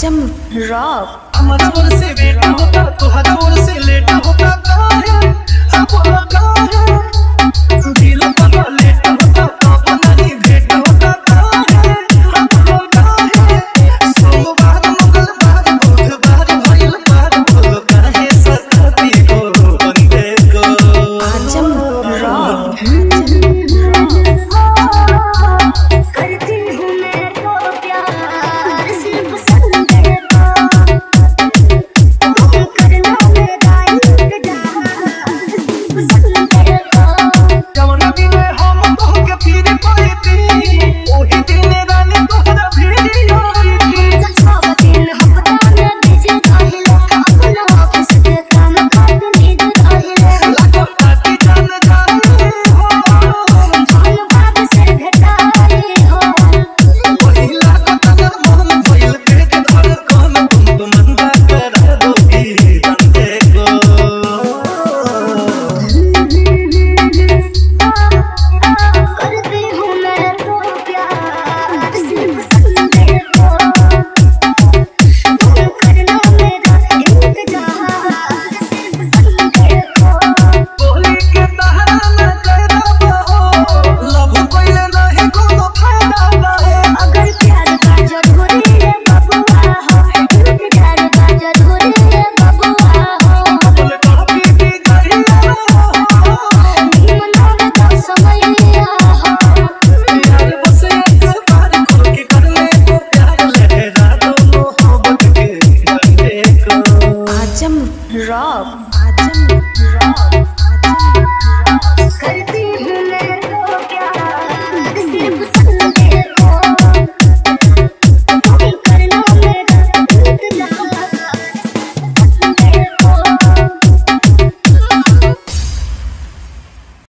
चमराव अमरपुर से बेटा आज़म रॉक आज़म रॉक